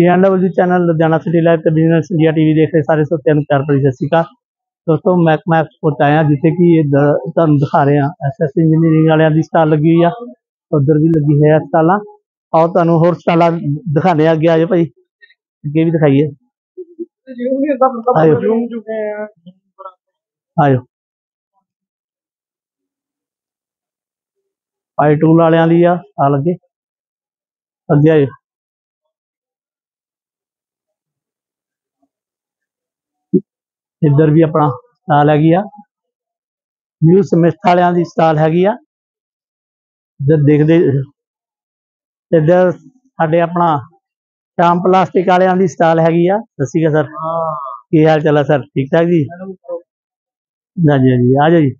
CNW channel Ludhiana city live ਤੇ business India TV ਦੇਖ ਰਹੇ ਸਾਰੇ ਸੋਤਿਆਂ ਨੂੰ ਪਿਆਰ ਭਰੀ ਸਤਿ ਸ਼੍ਰੀ ਅਕਾਲ। ਦੋਸਤੋ ਮਹਿਕਮਾ ਐਕਸਪੋਰਟ ਆਇਆ ਜਿੱਥੇ ਕਿ ਇਹ ਤੁਹਾਨੂੰ ਦਿਖਾ ਰਹੇ। ਹਾਂ ਐਸਐਸ ਇੰਜੀਨੀਅਰਿੰਗ ਵਾਲਿਆਂ ਦੀ ਸਟਾਲ ਲੱਗੀ ਹੋਈ ਆ। ਉਧਰ ਵੀ ਲੱਗੀ ਹੈ ਸਟਾਲਾਂ। ਆਓ ਤੁਹਾਨੂੰ ਹੋਰ ਸਟਾਲਾਂ ਦਿਖਾਣੇ ਆ ਅੱਗੇ ਆਜੋ ਭਾਈ। ਅੱਗੇ ਵੀ ਦਿਖਾਈਏ। ਆਇਓ। ਆਇਓ। ਆਈ ਟੂਲ ਵਾਲਿਆਂ ਦੀ ਆ। ਸਟਾਲ ਅੱਗੇ ਅੱਗੇ ਆਇਓ। ਇੱਧਰ ਵੀ ਆਪਣਾ ਸਟਾਲ ਹੈਗੀ ਆ। ਨਿਊ ਸਮਿਥ ਵਾਲਿਆਂ ਦੀ ਸਟਾਲ ਹੈਗੀ ਆ। ਇੱਧਰ ਦੇਖਦੇ ਇੱਧਰ ਸਾਡੇ ਆਪਣਾ ਸ਼ਾਮ ਪਲਾਸਟਿਕ ਵਾਲਿਆਂ ਦੀ ਸਟਾਲ ਹੈਗੀ ਆ। ਸਤਿ ਸ਼੍ਰੀ ਅਕਾਲ ਸਰ। ਕੀ ਹਾਲ ਚਾਲ ਹੈ ਸਰ? ਠੀਕ ਠਾਕ ਜੀ? ਹਾਂਜੀ ਹਾਂਜੀ। ਆ ਜਾਓ ਜੀ।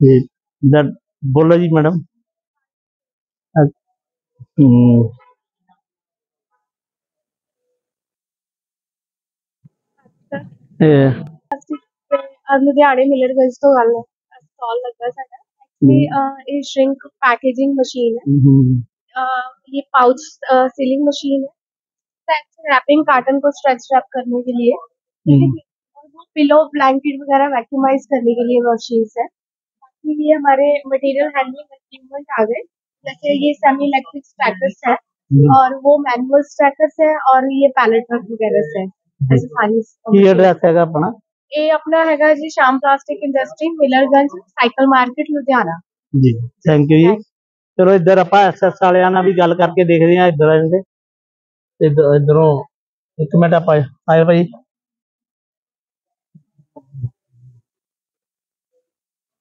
ਤੇ ਇੱਧਰ ਬੋਲੋ ਜੀ, ਮੈਡਮ। ਹਮ ਇਹ ਅਸੀਂ ਤੇ ਅਹ ਲੁਧਿਆਣੇ ਮਿਲਰਗੰਜ ਤੋਂ ਗੱਲ ਹੈ ਸਟਾਲ ਲੱਗਾ ਸਾਡਾ ਐਕਚੁਅਲੀ ਇਹ ਸ਼੍ਰਿੰਕ पैकेजिंग मशीन है ਹਮ, अह, ये पाउच सीलिंग मशीन है रैपिंग कार्टन को स्ट्रेच रैप करने के लिए हम्म। और वो पिलो ब्लैंकेट वगैरह वैक्यूमाइज करने के लिए मशीन्स है बाकी ये हमारे मटेरियल हैंडलिंग इक्विपमेंट आ गए जैसे ये सेमी इलेक्ट्रिक स्टैकर्स है हम्म। और वो मैनुअल स्टैकर्स है और ये पैलेट ट्रक वगैरह है ਅਸੀਂ ਸਾਰੀ ਕੀ ਐਡਰੈਸ ਹੈਗਾ ਆਪਣਾ? ਇਹ ਆਪਣਾ ਹੈਗਾ ਜੀ Sham plastic industry Millerganj cycle market Ludhiana ਜੀ ਥੈਂਕ ਯੂ ਜੀ। ਚਲੋ ਇੱਧਰ ਆਪਾਂ ਐਸਐਸ ਵਾਲਿਆਂ ਨਾਲ ਵੀ ਗੱਲ ਕਰਕੇ ਦੇਖਦੇ ਹਾਂ ਇੱਧਰ ਆਂਦੇ ਤੇ ਇਧਰੋਂ ਇੱਕ ਮਿੰਟ ਆਪਾਂ ਆਏ ਭਾਈ।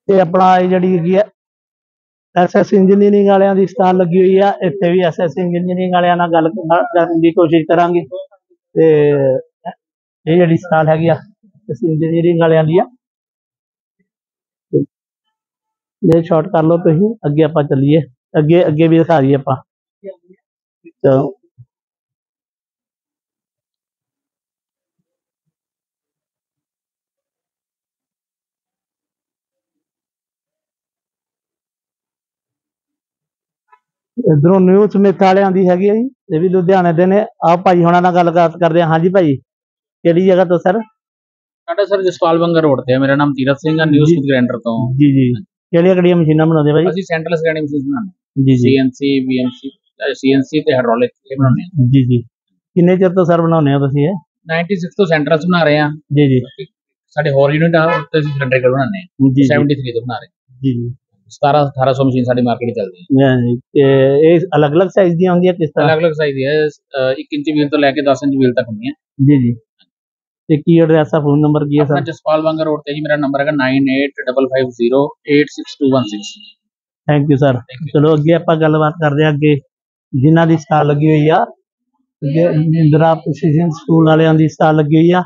ਤੇ ਆਪਣਾ ਇਹ ਜਿਹੜੀ ਹੈਗੀ ਆ ਐਸਐਸ ਇੰਜੀਨੀਅਰਿੰਗ ਵਾਲਿਆਂ ਦੀ ਸਟਾਲ ਲੱਗੀ ਹੋਈ ਆ। ਇੱਥੇ ਵੀ ਐਸਐਸ ਇੰਜੀਨੀਅਰਿੰਗ ਵਾਲਿਆਂ ਨਾਲ ਗੱਲ ਕਰਨ ਦੀ ਕੋਸ਼ਿਸ਼ ਕਰਾਂਗੇ। ਤੇ ਇਹ ਜਿਹੜੀ ਸਟਾਲ ਹੈਗੀ ਆ ਐਸਐਸ ਇੰਜੀਨੀਅਰਿੰਗ ਵਾਲਿਆਂ ਦੀ ਆ। ਇਹ ਸ਼ਾਰਟ ਕਰ ਲਓ ਤੁਸੀਂ, ਅੱਗੇ ਆਪਾਂ ਚੱਲੀਏ। ਅੱਗੇ ਅੱਗੇ ਵੀ ਦਿਖਾ ਦਈਏ ਆਪਾਂ। ਚਲੋ। ਇਧਰੋਂ ਨਿਊ ਸਮਿਥ ਵਾਲਿਆਂ ਦੀ ਹੈਗੀ ਆ ਜੀ, ਇਹ ਵੀ ਲੁਧਿਆਣੇ ਦੇ ਨੇ। ਆਹ ਭਾਈ ਹੁਣਾਂ ਨਾਲ ਗੱਲਬਾਤ ਕਰਦੇ ਹਾਂ ਹਾਂਜੀ ਭਾਈ। ਕਿਹੜੀ ਜਗ੍ਹਾ ਤੋਂ ਸਰ? ਸਾਡਾ ਸਰ ਜਸਪਾਲ ਬੰਗਾ ਰੋਡ ਤੇ ਹੈ ਮੇਰਾ ਨਾਮ ਤੀਰਥ ਸਿੰਘ ਹੈ ਨਿਊ ਜੀ। ਸਪੀਡ ਗ੍ਰੈਂਡਰ ਤੋਂ। ਜੀ ਜੀ। ਕਿਹੜੀਆਂ ਕਿਹੜੀਆਂ ਮਸ਼ੀਨਾਂ ਬਣਾਉਂਦੇ ਭਾਈ ਅਸੀਂ ਸੈਂਟਰਲ ਸਕੈਨਿੰਗ ਮਸ਼ੀਨ ਬਣਾਉਂਦੇ ਜੀ ਜੀ। ਸੀਐਨਸੀ ਬੀਐਮਸੀ ਸੀਐਨਸੀ ਤੇ ਹਾਈਡ੍ਰੋਲਿਕ ਇਹ ਬਣਾਉਂਦੇ ਹਾਂ ਜੀ ਜੀ। ਕਿੰਨੇ ਚਿਰ ਤੋਂ ਸਰ ਬਣਾਉਂਦੇ ਹੋ ਤੁਸੀਂ ਇਹ? 96 ਤੋਂ ਸੈਂਟਰਲ ਬਣਾ ਰਹੇ ਹਾਂ ਜੀ ਜੀ। ਸਾਡੇ ਹੋਰ ਯੂਨਿਟ ਆ ਉੱਤੇ ਅਸੀਂ ਸਿਲੰਡਰ ਬਣਾਉਂਦੇ ਜੀ 73 ਤੋਂ ਬਣਾ ਰਹੇ ਜੀ ਜੀ। 17 1800 ਮਸ਼ੀਨ ਸਾਡੀ ਮਾਰਕੀਟ ਚੱਲਦੀ ਹੈ ਇਹ ਅਲੱਗ-ਅਲੱਗ ਸਾਈਜ਼ ਦੀਆਂ ਹੁੰਦੀਆਂ ਕਿਸ ਤਰ੍ਹਾਂ? ਅਲੱਗ ਅਲੱਗ ਸਾਈਜ਼ ਦੀ ਹੈ 1 ਇੰਚ ਵੀਲ ਤੋਂ ਲੈ ਕੇ 10 ਇੰਚ ਵੀਲ ਤੱਕ ਹੁੰਦੀਆਂ। ਜੀ ਜੀ। ਤੇ ਕੀ ਐਡਰੈਸ ਆ ਫੋਨ ਨੰਬਰ ਕੀ ਹੈ ਆਪਣਾ ਸਰ? ਜਸਪਾਲ ਬੰਗਾ ਰੋਡ ਤੇ ਜੀ ਮੇਰਾ ਨੰਬਰ ਹੈਗਾ 9855086216 ਥੈਂਕ ਯੂ ਸਰ. ਚਲੋ ਅੱਗੇ ਆਪਾਂ ਗੱਲਬਾਤ ਕਰਦੇ ਹਾਂ ਅੱਗੇ ਜਿਨ੍ਹਾਂ ਦੀ ਸਟਾਲ ਲੱਗੀ ਹੋਈ ਆ। ਅੱਗੇ ਇੰਦਰਾ ਪ੍ਰੈਸੀਜਨ ਸਕੂਲ ਵਾਲਿਆਂ ਦੀ ਸਟਾਲ ਲੱਗੀ ਹੋਈ ਆ।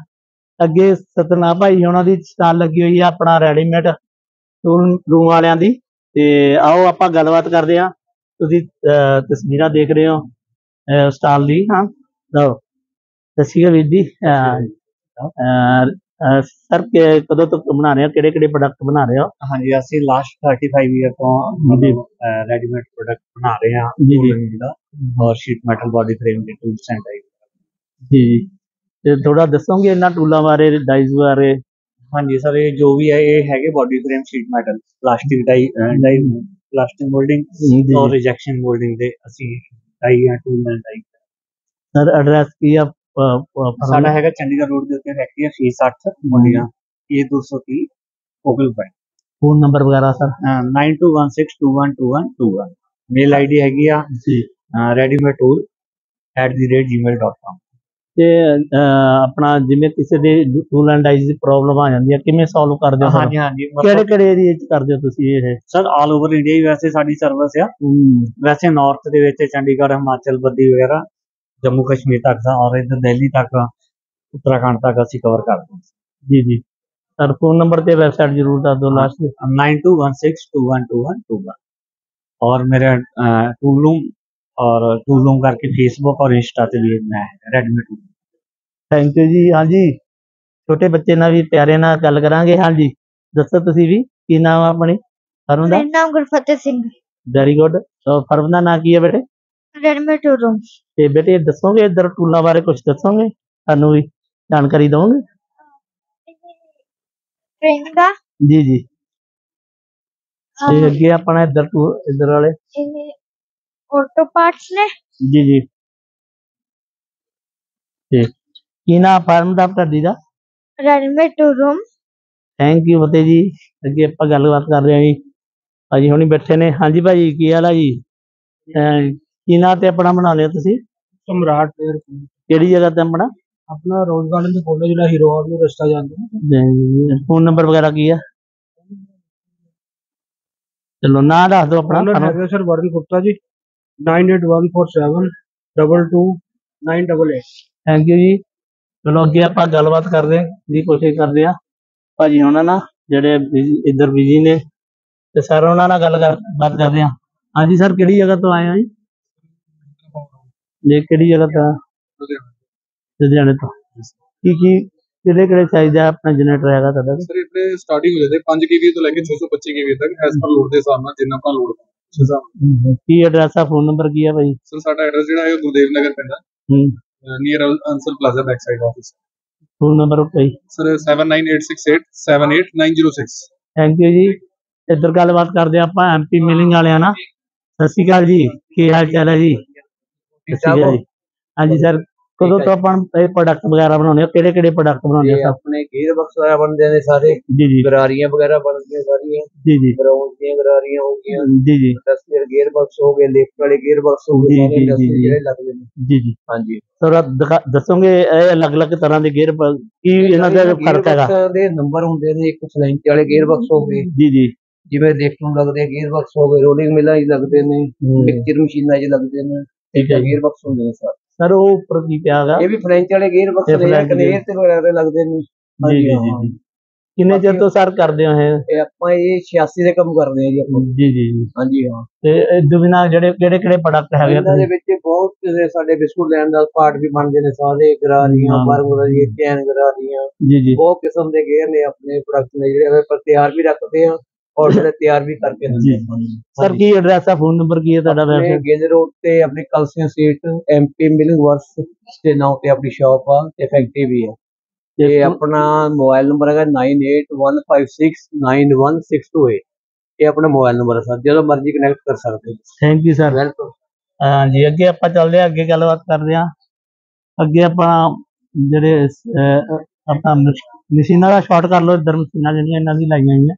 ਅੱਗੇ ਸਤਨਾਮ ਭਾਈ ਉਹਨਾਂ ਦੀ ਸਟਾਲ ਲੱਗੀ ਹੋਈ ਆ ਆਪਣਾ ਰੈਡੀਮੇਡ ਟੂਲ ਰੂਮ ਵਾਲਿਆਂ ਦੀ। ਤੇ ਆਓ ਆਪਾਂ ਗੱਲਬਾਤ ਕਰਦੇ ਹਾਂ। ਤੁਸੀਂ ਤਸਵੀਰਾਂ ਦੇਖ ਰਹੇ ਹੋ ਸਟਾਲ ਦੀ। ਹਾਂ। ਲਓ। ਸਤਿ ਸ਼੍ਰੀ ਅਕਾਲ ਵੀਰ ਜੀ। ਸਰ ਕਦੋਂ ਤੋਂ ਬਣਾ ਰਹੇ ਹੋ? ਕਿਹੜੇ ਕਿਹੜੇ ਪ੍ਰੋਡਕਟ ਬਣਾ ਰਹੇ ਹੋ? ਹਾਂਜੀ ਅਸੀਂ ਲਾਸਟ 35 ਇਅਰ ਤੋਂ ਰੈਡੀਮੇਡ ਪ੍ਰੋਡਕਟ ਬਣਾ ਰਹੇ ਹਾਂ। ਜੀ ਜੀ। ਔਰ ਸ਼ੀਟ ਮੈਟਲ ਬਾਡੀ ਫਰੇਮ ਦੇ ਟੂਲਸ ਐਂਡ ਡਾਈ ਜੀ ਤੇ ਥੋੜਾ ਦੱਸੋਗੇ ਇਹਨਾਂ ਟੂਲਾਂ ਬਾਰੇ ਡਾਈਜ਼ ਬਾਰੇ? ਹਾਂਜੀ ਸਰ ਇਹ ਜੋ ਵੀ ਹੈ ਇਹ ਹੈਗੇ body frame sheet metal plastic die die plastic moulding ਔਰ ਰਿਜੈਕਸ਼ਨ ਮੋਲਡਿੰਗ ਦੇ ਅਸੀਂ ਡਾਈ ਜਾਂ tool and die sir address ਕੀ ਆ? ਸਾਡਾ ਹੈਗਾ ਚੰਡੀਗੜ੍ਹ ਰੋਡ ਦੇ ਉੱਤੇ ਫੈਕਟਰੀ ਹੈ 660 ਮੁੰਡੀਆਂ ਇਹ 230 ਓਗਲ ਪੈ ਫੋਨ ਨੰਬਰ ਵਗੈਰਾ ਸਰ 9216212121 ਮੇਲ ਆਈਡੀ ਹੈਗੀ ਆ ਜੀ। readymadetool@gmail.com ਤੇ ਆਪਣਾ ਜਿਵੇਂ ਕਿਸੇ ਦੇ ਟੂਲ ਐਂਡ ਡਾਈਜ਼ ਦੀ ਪ੍ਰੋਬਲਮ ਆ ਜਾਂਦੀ ਹੈ ਕਿਵੇਂ ਸੋਲਵ ਕਰਦੇ ਹੋ? ਹਾਂਜੀ ਹਾਂਜੀ। ਕਿਹੜੇ ਕਿਹੜੇ ਏਰੀਆ ਚ ਕਰਦੇ ਹੋ ਤੁਸੀਂ ਇਹ? ਸਰ ਆਲ ਓਵਰ ਇੰਡੀਆ ਹੀ ਵੈਸੇ ਸਾਡੀ ਸਰਵਿਸ ਆ। ਵੈਸੇ ਨਾਰਥ ਦੇ ਵਿੱਚ ਚੰਡੀਗੜ੍ਹ ਹਿਮਾਚਲ ਬੱਦੀ ਵਗੈਰਾ। ਜੰਮੂ ਕਸ਼ਮੀਰ ਤੱਕ ਦਾ ਔਰ ਇੱਧਰ ਦਿੱਲੀ ਤੱਕ ਉੱਤਰਾਖੰਡ ਤੱਕ ਅਸੀਂ ਕਵਰ ਕਰਦੇ ਜੀ ਜੀ ਸਰ ਫੋਨ ਨੰਬਰ ਤੇ ਵੈਬਸਾਈਟ ਜ਼ਰੂਰ ਦੱਸ ਦਿਓ ਲਾਸਟ ਤੇ ਹਾਂ 9216212121 ਔਰ ਮੇਰੇ ਟੂਲ ਰੂਮ ਔਰ ਟੂਲ ਰੂਮ ਕਰਕੇ ਫੇਸਬੁੱਕ ਔਰ ਇੰਸਟਾ ਤੇ ਵੀ ਮੈਂ ਰੈਡਮੀ ਟੂਲ ਥੈਂਕ ਯੂ ਜੀ ਹਾਂਜੀ ਛੋਟੇ ਬੱਚੇ ਨਾਲ ਵੀ ਪਿਆਰੇ ਨਾਲ ਗੱਲ ਕਰਾਂਗੇ। ਹਾਂਜੀ ਦੱਸੋ ਤੁਸੀਂ ਵੀ ਕੀ ਨਾਮ ਆ ਆਪਣੀ? ਫਰਮ ਦਾ ਮੇਰਾ ਨਾਮ Gurfateh Singh very good firm ਦਾ ਨਾਂ ਕੀ ਹੈ ਬੇਟੇ? ਡੈਡੀ ਮੈਂ ਟੁਰੂ। ਤੇ ਬੇਟੇ ਦੱਸੋਗੇ ਇਧਰ ਟੂਲਾਂ ਬਾਰੇ ਕੁਝ ਦੱਸੋਗੇ? ਸਾਨੂੰ ਵੀ ਜਾਣਕਾਰੀ ਦਿਓਗੇ ਟ੍ਰੇਨ ਦਾ? ਜੀ ਜੀ। ਤੇ ਅੱਗੇ ਆਪਣਾ ਇਧਰ ਟੂ ਇਧਰ ਵਾਲੇ। ਇਹ ਆਟੋ ਪਾਰਟਸ ਨੇ? ਜੀ ਜੀ। ਤੇ ਕੀ ਨਾ ਫਾਰਮ ਦਾ ਤੁਹਾਡੀ ਦਾ? Readymade tool room thank you Fateh ji. ਅੱਗੇ ਆਪਾਂ ਗੱਲਬਾਤ ਕਰ ਰਹੇ ਹਾਂ ਜੀ। ਭਾਜੀ ਹੁਣੀ ਬੈਠੇ ਨੇ। ਹਾਂਜੀ ਭਾਜੀ ਕੀ ਹਾਲ ਆ ਜੀ? ਕੀ ਤੇ ਆਪਣਾ ਬਣਾਉਂਦੇ ਹੋ ਤੁਸੀਂ? ਸਮਰਾਟ ਟੇਰ ਕਿਹੜੀ ਜਗ੍ਹਾ ਤੇ ਆਪਣਾ? ਆਪਣਾ ਰੋਜ਼ ਗਾਰਡਨ ਦੇ ਕੋਲ ਜਿਹੜਾ ਹੀਰੋ ਹਾਲ ਨੂੰ ਰਸਤਾ ਜਾਂਦਾ ਨਾ ਫੋਨ ਨੰਬਰ ਵਗੈਰਾ ਕੀ ਆ? ਚਲੋ ਨਾਂ ਦੱਸ ਦਿਓ ਆਪਣਾ। ਸਰ ਵਰਨ ਗੁਪਤਾ ਜੀ। 9814722988 ਥੈਂਕ ਯੂ ਜੀ। ਚਲੋ ਅੱਗੇ ਆਪਾਂ ਗੱਲਬਾਤ ਕਰਦੇ ਹਾਂ ਦੀ ਕੋਸ਼ਿਸ਼ ਕਰਦੇ ਆ ਭਾਜੀ ਉਹਨਾਂ ਨਾਲ ਜਿਹੜੇ ਬਿਜ਼ੀ- ਇੱਧਰ ਬਿਜ਼ੀ ਨੇ ਤੇ ਸਰ ਉਹਨਾਂ ਨਾਲ ਗੱਲ ਕਰਦੇ ਆ ਹਾਂਜੀ ਸਰ ਕਿਹੜੀ ਜਗ੍ਹਾ ਤੋਂ ਆਏ ਹੋ ਜੀ? ਜੇ ਕਿਹੜੀ ਜਗ੍ਹਾ ਤੋਂ ਲੁਧਿਆਣੇ ਤੋਂ। ਕੀ ਕੀ ਕਿਹੜੇ ਕਿਹੜੇ ਸਾਈਜ਼ ਦਾ ਆਪਣਾ ਜਨਰੇਟਰ ਹੈਗਾ ਤੁਹਾਡਾ? ਸਰ ਇੱਥੇ ਸਟਾਰਟਿੰਗ ਹੋ ਜਾਂਦੀ 5 ਕੇਵੀ ਤੋਂ ਲੈ ਕੇ 625 ਕੇਵੀ ਤੱਕ ਐਸ ਪਰ ਲੋਡ ਦੇ ਹਿਸਾਬ ਨਾਲ ਜਿੰਨਾ ਆਪਣਾ ਲੋਡ ਕੀ ਐਡਰੈਸ ਆ? ਫੋਨ ਨੰਬਰ ਕੀ ਆ ਭਾਈ? ਸਰ ਸਾਡਾ ਐਡਰੈਸ ਜਿਹੜਾ ਹੈ ਗੁਰਦੇਵ ਨਗਰ ਪੈਂਦਾ ਹੂੰ। Near Ansal plaza back side office phone number Bhai. Sir 79868 78906 thank you ਜੀ। ਇੱਧਰ ਗੱਲਬਾਤ ਕਰਦੇ ਆਪਾਂ ਐਮਪੀ ਮਿਲਿੰਗ ਵਾਲਿਆਂ ਨਾਲ। ਸਤਿ ਸ਼੍ਰੀ ਅਕਾਲ ਜੀ। ਕੀ ਹਾਲ ਚਾਲ ਹੈ ਜੀ? ਜੀ। ਹਾਂਜੀ ਸਰ ਕਦੋਂ ਤੋਂ ਆਪਾਂ ਇਹ ਪ੍ਰੋਡਕਟ ਵਗੈਰਾ ਬਣਾਉਂਦੇ ਹੋ? ਕਿਹੜੇ ਕਿਹੜੇ ਪ੍ਰੋਡਕਟ ਬਣਾਉਂਦੇ ਇਹ ਹੋ ਆਪਣੇ ਗੇਅਰ ਬਕਸ ਵਗੈਰਾ ਬਣਦੇ ਨੇ ਸਾਰੇ। ਜੀ ਜੀ। ਗਰਾਰੀਆਂ ਵਗੈਰਾ ਬਣਦੀਆਂ ਸਾਰੀਆਂ। ਜੀ ਜੀ। ਬਰਾਊਨ ਦੀਆਂ ਗਰਾਰੀਆਂ ਹੋ ਗਈਆਂ। ਜੀ ਜੀ। ਇੰਡਸਟਰੀਅਲ ਗੇਅਰ ਬਕਸ ਹੋ ਗਏ ਲਿਫਟ ਵਾਲੇ ਗੇਅਰ ਬਕਸ ਹੋ ਗਏ ਸਾਰੇ ਜੀ, ਜੀ, ਇੰਡਸਟਰੀ। ਜਿਹੜੇ ਲੱਗਦੇ ਨੇ। ਜੀ ਜੀ। ਹਾਂਜੀ। ਸਰ ਦੱਸੋਗੇ ਇਹ ਅਲੱਗ-ਅਲੱਗ ਤਰ੍ਹਾਂ ਦੇ ਗੇਅਰ ਕੀ ਇਹਨਾਂ ਦਾ ਫ਼ਰਕ ਹੈਗਾ? ਦੇ ਨੰਬਰ ਹੁੰਦੇ ਨੇ ਇੱਕ ਸਲੈਂਚ ਵਾਲੇ ਗੇਅਰ ਬਕਸ ਹੋ ਗਏ। ਜੀ ਜੀ। ਜਿਵੇਂ ਲਿਫਟ ਨੂੰ ਲੱਗਦੇ ਆ ਗੇਅਰ ਬਕਸ ਹੋ ਗਏ ਰੋਲਿੰਗ ਮਿਲਾਂ 'ਚ ਲੱਗਦੇ ਨੇ ਮਿਕਸਚਰ ਮਸ਼ੀਨਾਂ 'ਚ ਲੱਗਦੇ ਨੇ। ਠੀਕ ਹੈ ਗੇਅਰ ਬਕਸ ਹੁੰਦੇ ਨੇ ਸਾਰੇ। ਸਰ ਉਹ ਉੱਪਰ ਕੀ ਪਿਆ ਹੈਗਾ? ਇਹ ਵੀ ਫ੍ਰੈਂਚ ਵਾਲੇ ਗੇਅਰ ਬਕਸ ਨੇ ਕਨੇਰ ਤੇ ਵਗੈਰਾ ਲੱਗਦੇ ਨੇ। ਜੀ ਜੀ ਜੀ ਕਿੰਨੇ ਚਿਰ ਤੋਂ ਸਰ ਕਰਦੇ ਹੋ ਇਹ? ਇਹ ਆਪਾਂ ਇਹ 86 ਦੇ ਕੰਮ ਕਰਦੇ ਆ ਜੀ ਆਪਾਂ। ਜੀ ਜੀ ਹਾਂਜੀ ਹਾਂ। ਤੇ ਤੋਂ ਬਿਨਾਂ ਜਿਹੜੇ ਕਿਹੜੇ ਕਿਹੜੇ ਪ੍ਰੋਡਕਟ ਹੈਗੇ ਇਹਨਾਂ ਦੇ? ਵਿੱਚ ਬਹੁਤ ਸਾਡੇ ਬਿਸਕੁਟ ਲੈਣ ਦਾ ਪਾਰਟ ਵੀ ਬਣਦੇ ਨੇ ਸਾਰੇ ਗਰਾਰੀਆਂ ਹਾਂ। ਬਰਗਰਾਰੀਆਂ ਚੈਨ ਗਰਾਰੀਆਂ। ਜੀ ਜੀ। ਬਹੁਤ ਕਿਸਮ ਦੇ ਗੇਅਰ ਨੇ ਆਪਣੇ ਪ੍ਰੋਡਕਟ ਨੇ ਜਿਹੜੇ ਆਪਾਂ ਤਿਆਰ ਵੀ ਰੱਖਦੇ ਆ ਔਰ ਜਿਹੜੇ ਤਿਆਰ ਵੀ ਕਰਕੇ ਦਿੰਦੇ ਸਰ ਕੀ ਐਡਰੈਸ ਆ? ਫੋਨ ਨੰਬਰ ਕੀ ਹੈ ਤੁਹਾਡਾ ਵੈਸੇ? ਗੇਜ ਰੋਡ ਤੇ ਆਪਣੀ Kalsian seat MP milling works ਦੇ ਨਾਮ ਤੇ ਆਪਣੀ ਸ਼ਾਪ ਆ ਤੇ ਫੈਕਟਰੀ ਵੀ ਹੈ ਤੇ ਆਪਣਾ ਮੋਬਾਈਲ ਨੰਬਰ ਹੈਗਾ 9815691628 ਇਹ ਆਪਣਾ ਮੋਬਾਈਲ ਨੰਬਰ ਹੈ ਸਰ ਜਦੋਂ ਮਰਜ਼ੀ ਕਨੈਕਟ ਕਰ ਸਕਦੇ ਹੋ। ਥੈਂਕ ਯੂ ਸਰ ਵੈਲਕਮ ਹਾਂਜੀ ਅੱਗੇ ਆਪਾਂ ਚੱਲਦੇ ਹਾਂ ਅੱਗੇ ਗੱਲਬਾਤ ਕਰਦੇ ਹਾਂ। ਅੱਗੇ ਆਪਾਂ ਜਿਹੜੇ ਆਪਣਾ ਮਸ਼- ਮਸ਼ੀਨਾਂ ਦਾ ਸ਼ਾਰਟ ਕਰ ਲਓ ਇੱਧਰ ਮਸ਼ੀਨਾਂ ਜਿਹੜੀਆਂ ਇਹਨਾਂ ਦੀ ਲਾਈਆਂ ਹੋਈਆਂ।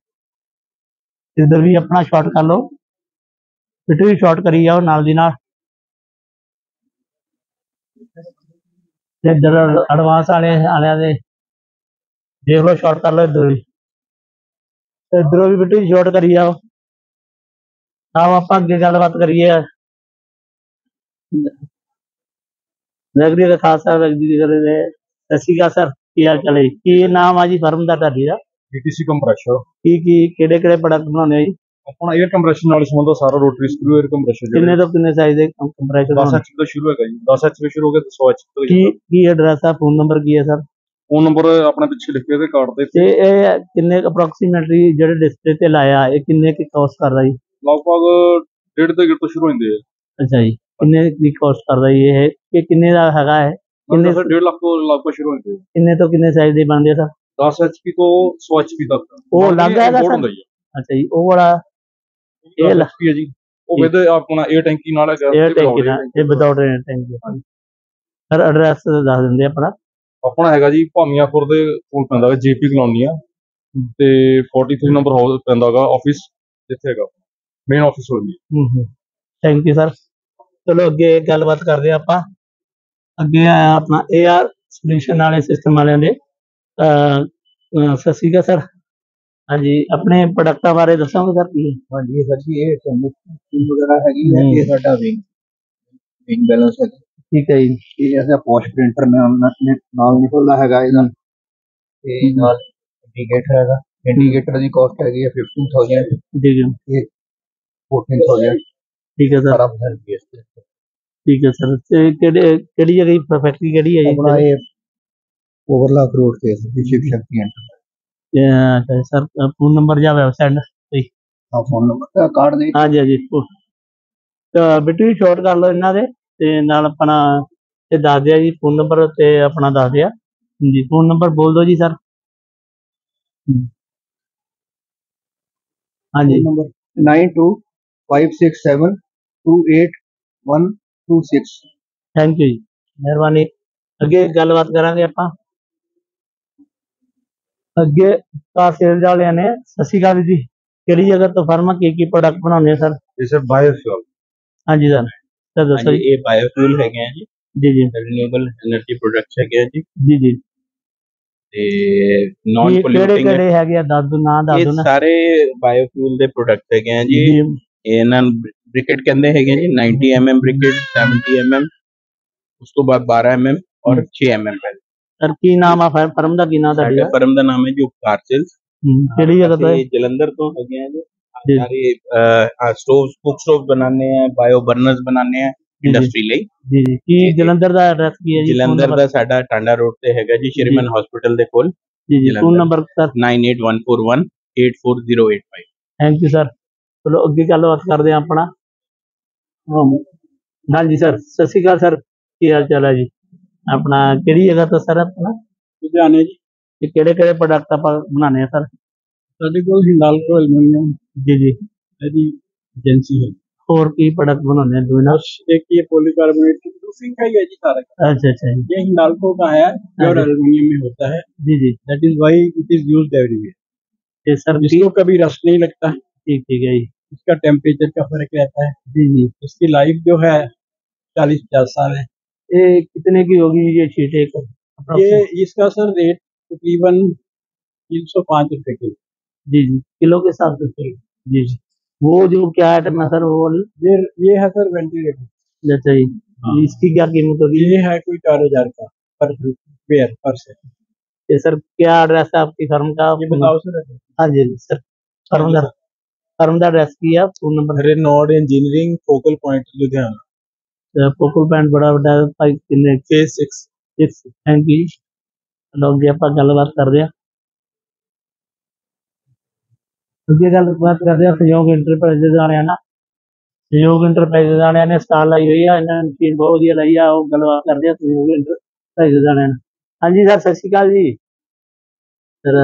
ਇੱਧਰ ਵੀ ਆਪਣਾ ਸ਼ਾਰਟ ਕਰ ਲਓ। ਇੱਥੇ ਵੀ ਸ਼ਾਰਟ ਕਰੀ ਜਾਓ, ਨਾਲ ਦੀ ਨਾਲ। ਤੇ ਇੱਧਰ ਐਡਵਾਂਸ ਵਾਲੇ, ਵਾਲਿਆਂ ਦੇ ਦੇਖ ਲਓ ਸ਼ਾਰਟ ਕਰ ਲਓ ਇੱਧਰ ਵੀ। ਤੇ ਵੀ ਬਿੱਟੂ ਸ਼ਾਰਟ ਕਰੀ ਜਾਓ। ਆਓ, ਆਪਾਂ ਅੱਗੇ ਗੱਲਬਾਤ ਕਰੀਏ। ਨਗਰੀ ਦਾ ਖਾਸਾ ਵੈਗਦੀ ਦੀ ਕਰੇ ਸਤਿ ਸ਼੍ਰੀ ਅਕਾਲ ਸਰ। ਕੀ ਹਾਲ ਚਾਲ ਹੈ ਕੀ ਨਾਮ ਆ ਜੀ? ਫਰਮ ਦਾ ਤੁਹਾਡੀ ਦਾ? ਡੀਟੀਸੀ ਕੰਪਰੈਸ਼ਰ ਕੀ ਕੀ ਕਿਹੜੇ ਕਿਹੜੇ ਪ੍ਰੋਡਕਟ ਬਣਾਉਂਦੇ ਹੋ ਜੀ? ਆਪਣਾ 에ਅਰ ਕੰਪਰੈਸ਼ਨ ਨਾਲ ਸੰਬੰਧ ਸਾਰਾ ਰੋਟਰੀ ਸਕਰੂ 에ਅਰ ਕੰਪਰੈਸ਼ਰ ਕਿੰਨੇ ਤੋਂ ਕਿੰਨੇ ਸਾਈਜ਼ ਦੇ ਕੰਪਰੈਸ਼ਰ 10 ਐਚ ਤੋਂ ਸ਼ੁਰੂ ਹੈਗਾ ਜੀ। 10 ਐਚ ਤੋਂ ਸ਼ੁਰੂ ਹੋ ਤੇ 100 ਐਚ ਤੋਂ ਕੀ ਕੀ ਐਡਰੈਸ ਆ? ਫੋਨ ਨੰਬਰ ਕੀ ਹੈ ਸਰ? ਫੋਨ ਨੰਬਰ ਆਪਣਾ ਪਿੱਛੇ ਲਿਖੇ ਤੇ ਕਾਰਡ ਦੇ ਤੇ ਇਹ ਕਿੰਨੇ ਅਪਰੋਕਸੀਮੇਟਲੀ ਜਿਹੜੇ ਡਿਸਪਲੇ ਤੇ ਲਾਇਆ ਇਹ ਕਿੰਨੇ ਕੀ ਕਾਸਟ ਕਰਦਾ ਜੀ? ਲਗਭਗ ਡੇਢ ਤੋਂ ਗਿਰ ਤੋਂ ਸ਼ੁਰੂ ਹੁੰਦੇ ਆ। ਅੱਛਾ ਜੀ। ਕਿੰਨੇ ਦੀ ਕਾਸਟ ਕਰਦਾ ਜੀ ਇਹ? ਇਹ ਕਿੰਨੇ ਦਾ ਹੈਗਾ ਹੈ ਕਿੰਨੇ ਕਿੰਨੇ 1.5 ਲੱਖ ਤੋਂ ਲਗਭਗ ਸ਼ੁਰੂ ਹੁੰਦੇ ਕਿੰਨੇ ਤੋਂ ਕਿੰਨੇ ਸਾਈਜ਼ ਦੇ ਬਣਦੇ ਆ ਸਰ? 10 ਐਚਪੀ ਤੋਂ 100 ਐਚਪੀ ਤੱਕ। ਉਹ ਅਲੱਗ ਹੈ ਸਰ? ਅੱਛਾ ਜੀ ਉਹ ਵਾਲਾ ਇਹ ਲ- ਜੀ। ਉਹ ਵਿਦ ਆਪਣਾ 에어 ਟੈਂਕੀ ਨਾਲ ਹੈਗਾ 에어 ਟੈਂਕੀ ਨਾ ਇਹ ਵਿਦਆਊਟ 에어 ਟੈਂਕੀ ਸਰ ਐਡਰੈਸ ਦੱਸ ਦਿੰਦੇ ਆਪਣਾ। ਆਪਣਾ ਹੈਗਾ ਜੀ ਭਾਮੀਆਂਪੁਰ ਦੇ ਕੋਲ ਪੈਂਦਾ ਹੈ ਜੀਪੀ ਕਲੋਨੀ ਆ। ਤੇ 43 ਨੰਬਰ ਹਾਊਸ ਪੈਂਦਾਗਾ ਆਫਿਸ ਜਿੱਥੇ ਹੈਗਾ ਮੇਨ ਆਫਿਸ ਹੋ ਜੀ ਥੈਂਕ ਯੂ ਸਰ ਚਲੋ ਅੱਗੇ ਗੱਲਬਾਤ ਕਰਦੇ ਆਪਾਂ। ਅੱਗੇ ਆਇਆ ਆਪਣਾ ਏਆਰ ਸੋਲੂਸ਼ਨ ਵਾਲੇ ਸਿਸਟਮ ਵਾਲਿਆਂ ਦੇ। ਸਤਿ ਸ਼੍ਰੀ ਅਕਾਲ ਸਰ। ਹਾਂਜੀ ਆਪਣੇ ਪ੍ਰੋਡਕਟਾਂ ਬਾਰੇ ਦੱਸੋਗੇ ਸਰ ਕੀ? ਹਾਂਜੀ ਸਰ ਜੀ ਇਹ ਸਕੀਮ ਵਗੈਰਾ ਹੈਗੀ ਹੈ। ਇਹ ਸਾਡਾ ਵਿੰਗ ਵਿੰਗ ਬੈਲੈਂਸ ਹੈ। ਠੀਕ ਹੈ ਜੀ। ਇਹ ਐਸਾ ਪੋਸਟ ਪ੍ਰਿੰਟਰ ਨਾਲ ਨਾਲ ਨਿਕਲਦਾ ਹੈਗਾ ਇਹਦਾ। ਤੇ ਨਾਲ ਇੰਡੀਕੇਟਰ ਹੈਗਾ। ਇੰਡੀਕੇਟਰ ਦੀ ਕਾਸਟ ਹੈਗੀ ਹੈ 15000 ਜੀ ਜੀ। 14000 ਠੀਕ ਹੈ ਸਰ। ਸਾਰਾ ਬਦਲ ਕੇ ਇਸ ਤੇ। ਠੀਕ ਹੈ ਸਰ। ਤੇ ਕਿਹੜੇ ਕਿਹੜੀ ਜਗ੍ਹਾ ਫੈਕਟਰੀ ਕਿਹੜੀ ਹੈ ਜੀ? ਆਪਣਾ ਇਹ ਓਵਰਲਾਕ ਰੋਡ ਤੇ ਹੈ Shiv Shakti enter ah, sir phone number ਜਾਂ ਵੈਬਸਾਈਟ ਆ ਫੋਨ ਨੰਬਰ ਕਾਰਡ ਦੇ। ਹਾਂਜੀ ਹਾਂਜੀ ਉਹ- ਤਾਂ ਬਿੱਟੂ ਸ਼ਾਰਟ ਕਰ ਲਓ ਇਹਨਾਂ ਦੇ ਤੇ ਨਾਲ ਆਪਣਾ ਇਹ ਦੱਸ ਦਿਆ ਜੀ ਫੋਨ ਨੰਬਰ ਤੇ ਆਪਣਾ ਦੱਸ ਦਿਆ। ਜੀ ਫੋਨ ਨੰਬਰ ਬੋਲ ਦਿਓ ਜੀ ਸਰ। ਹਾਂਜੀ। ਨੰਬਰ 9256728126 ਥੈਂਕ ਯੂ ਜੀ ਮਿਹਰਬਾਨੀ। ਅੱਗੇ ਗੱਲਬਾਤ ਕਰਾਂਗੇ ਆਪਾਂ। ਅੱਗੇ ਕਾਰ ਸੇਲ ਵਾਲਿਆਂ ਨੇ ਸਤਿ ਸ਼੍ਰੀ ਅਕਾਲ ਜੀ। ਕਿਹੜੀ ਜਗ੍ਹਾ ਤੋਂ ਫਰਮ ਕੀ ਕੀ ਪ੍ਰੋਡਕਟ ਬਣਾਉਂਦੇ ਆ ਸਰ ਜੀ ਸਰ ਬਾਇਓਫਿਊਲ ਹਾਂਜੀ ਸਰ ਸਰ ਦੱਸੋ ਹਾਂਜੀ ਜੀ। ਇਹ ਬਾਇਓਫਿਊਲ ਹੈਗੇ ਆ ਜੀ। ਜੀ ਜੀ। ਰੀਨਿਊਏਬਲ એનર્ਜੀ ਪ੍ਰੋਡਕਟਸ ਹੈਗੇ ਆ ਜੀ। ਜੀ ਜੀ। ਤੇ ਨਾਨ ਇਹ ਕਿਹੜੇ ਪੋਲਿਊਟਿੰਗ ਕਿਹੜੇ ਹੈਗੇ ਆ? ਦੱਸ ਦੋ ਨਾਂ ਦੱਸ ਇਹ ਦੋ ਨਾ। ਸਾਰੇ ਬਾਇਓਫਿਊਲ ਦੇ ਪ੍ਰੋਡਕਟ ਹੈਗੇ ਆ ਜੀ। ਇਹਨਾਂ ਨੂੰ ਬ੍ਰਿਕਟ ਕਹਿੰਦੇ ਹੈਗੇ ਜੀ। 90 mm ਬ੍ਰਿਕਟ 70 mm ਉਸ ਤੋਂ ਬਾਅਦ 12 mm ਔਰ 6 mm ਪੈਨ ਸਰ ਕੀ ਨਾਮ ਆ? ਫਰਮ ਦਾ ਕੀ ਨਾਮ ਸਾਡੇ ਤੁਹਾਡਾ ਫਰਮ ਦਾ ਨਾਮ ਹੈ ਜੀ ਉਪਕਾਰ ਸਿਲਸ ਹਮ, ਕਿਹੜੀ ਜਗ੍ਹਾ ਤੋਂ ਹੈ? ਅਸੀਂ ਜਲੰਧਰ ਤੋਂ ਹੈਗੇ ਆ ਜੀ। ਜੀ। ਸਾਰੇ ਸਟੋਵਸ ਕੁਕ ਸਟੋਵ ਬਣਾਉਂਦੇ ਆ ਬਾਇਓ ਬਰਨਰਸ ਬਣਾਉਂਦੇ ਆ ਜੀ। ਇੰਡਸਟਰੀ ਲਈ। ਜੀ ਜੀ। ਕੀ ਜਲੰਧਰ ਦਾ ਐਡਰੈਸ ਕੀ ਹੈ ਜੀ? ਜਲੰਧਰ? ਦਾ ਸਾਡਾ ਟਾਂਡਾ ਰੋਡ ਤੇ ਹੈਗਾ ਜੀ ਸ਼੍ਰੀਮਨ ਹਸਪੀਟਲ ਦੇ ਕੋਲ। ਜੀ ਜੀ। Phone Jalandhar. Number sir 9814184085 thank you sir ਚਲੋ ਅੱਗੇ ਗੱਲਬਾਤ ਕਰਦੇ ਹਾਂ ਆਪਣਾ। ਹਮ, ਹਾਂਜੀ ਸਰ ਸਤਿ ਸ਼੍ਰੀ ਅਕਾਲ ਸਰ ਕੀ ਹਾਲ ਚਾਲ ਹੈ ਜੀ? ਆਪਣਾ ਕਿਹੜੀ ਜਗ੍ਹਾ ਤੋਂ ਸਰ ਆਪਣਾ ਲੁਧਿਆਣੇ ਜੀ ਤੇ ਕਿਹੜੇ ਕਿਹੜੇ ਪ੍ਰੋਡਕਟ ਆਪਾਂ ਬਣਾਉਂਦੇ ਆ ਸਰ ਸਾਡੇ ਕੋਲ ਹਿੰਡਾਲਕੋ ਐਲੂਮੀਨੀਅਮ ਜੀ ਜੀ ਦੀ ਏਜੰਸੀ है ਹੋਰ ਕੀ ਪ੍ਰੋਡਕਟ ਬਣਾਉਂਦੇ ਆ ਡੂਇਨਰ बस एक ये पॉलीकार्बोनेट की रूफिंग का ही है जी सारा ਅੱਛਾ ਅੱਛਾ ਜੀ ये हिंडालको का है प्योर हाँ जी। एल्यूमिनियम में होता है ਜੀ ਜੀ that is why it is used everywhere ਤੇ ਸਰ ਕੀ इसको कभी रस्ट नहीं लगता है ਠੀਕ ठीक है जी इसका टेम्परेचर का फर्क रहता है जी जी इसकी लाइफ जो है चालीस पचास साल है ये कितने की होगी ये शीट एक ये इसका सर रेट तकरीबन तीन सौ पाँच रुपए किलो। जी जी। किलो के हिसाब से जी जी। वो जो क्या आइटम है सर वो वाली? ये ये है सर वेंटिलेटर। अच्छा जी। इसकी क्या कीमत होगी? ये है कोई चार हज़ार का पर पेयर पर से ये सर क्या एड्रेस है आपकी? फर्म का ये बताओ सर हाँ जी सर फर्म का फर्म का एड्रेस की है फ़ोन नंबर रेनॉड इंजीनियरिंग फोकल पॉइंट लुधियाना। ਕੋਕਲ ਬੈਂਡ ਬੜਾ ਵੱਡਾ ਹੈ ਭਾਈ ਕਿੰਨੇ K6 6 ਥੈਂਕ ਯੂ ਲੋਕ ਜੀ ਆਪਾਂ ਗੱਲਬਾਤ ਕਰਦੇ ਆ ਅੱਗੇ ਗੱਲਬਾਤ ਕਰਦੇ ਆ ਸਹਿਯੋਗ ਇੰਟਰਪ੍ਰਾਈਜ਼ਸ ਵਾਲਿਆਂ ਨਾਲ। ਸਹਿਯੋਗ ਇੰਟਰਪ੍ਰਾਈਜ਼ਸ ਵਾਲਿਆਂ ਨੇ ਸਟਾਲ ਲਾਈ ਹੋਈ ਆ ਇਹਨਾਂ ਨੇ ਟੀਮ ਬਹੁਤ ਵਧੀਆ ਲਾਈ ਆ ਉਹ ਗੱਲਬਾਤ ਕਰਦੇ ਆ ਸਹਿਯੋਗ ਇੰਟਰਪ੍ਰਾਈਜ਼ਸ ਵਾਲਿਆਂ ਨਾਲ। ਹਾਂਜੀ ਸਰ ਸਤਿ ਸ਼੍ਰੀ ਅਕਾਲ ਜੀ। ਸਰ